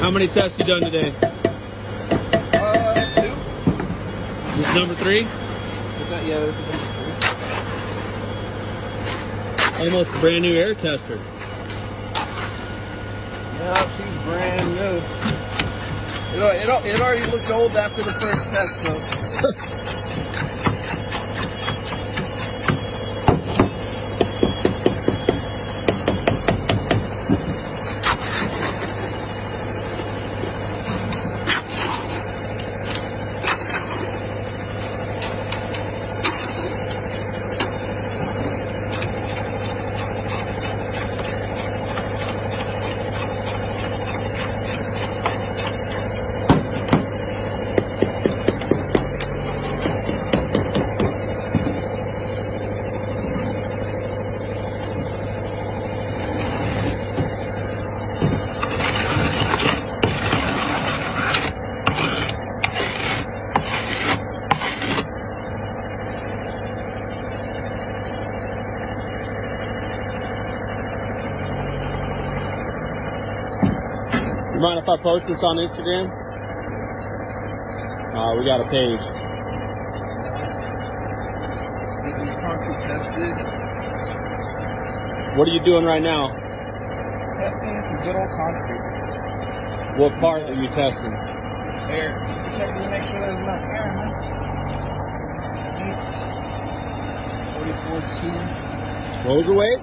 How many tests you done today? Uh, two. This is number three? Is that yeah? This is Almost a brand new air tester. yeah, she's brand new. It, it, it already looked old after the first test, so. mind if I post this on Instagram? Uh, we got a page. Getting the concrete tested. What are you doing right now? Testing some good old concrete. What part are you testing? Air. Checking to make sure there's enough air in this. It's 44.2. What was the weight?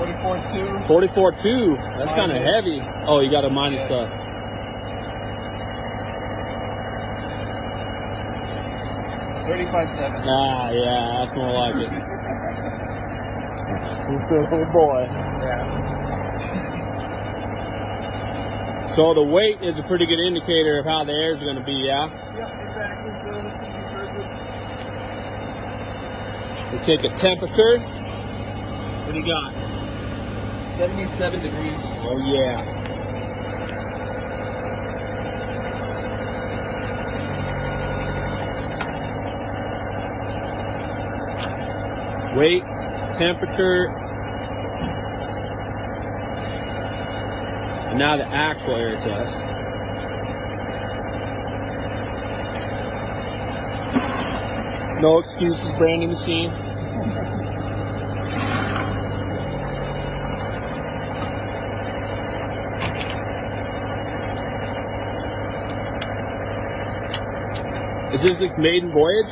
44.2. 44.2. That's kind of heavy. Oh, you got a minus the. 35.7. Ah, yeah, that's more like it. oh boy. Yeah. So the weight is a pretty good indicator of how the air is going to be, yeah? Yep, exactly. So this thing is very good. We take a temperature. What do you got? 77 degrees. Oh, yeah. Weight, temperature, and now the actual air test. No excuses, brand new machine. Is this its maiden voyage?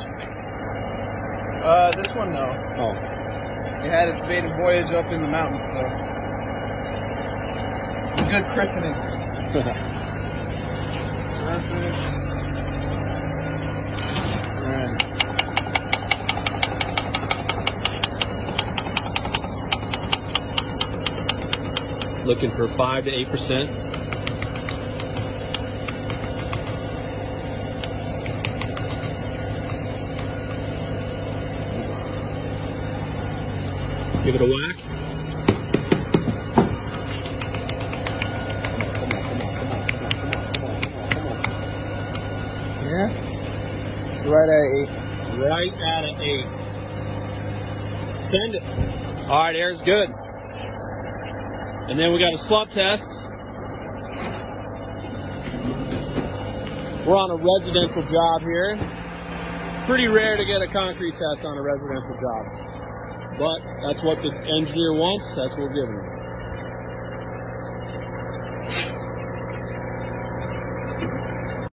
Uh, this one, no. Oh, It had its maiden voyage up in the mountains, so. Good christening. Perfect. Looking for five to eight percent. Give it a whack. Yeah? It's right at eight. Right at an eight. Send it. All right, air's good. And then we got a slump test. We're on a residential job here. Pretty rare to get a concrete test on a residential job. But that's what the engineer wants, that's what we're giving him.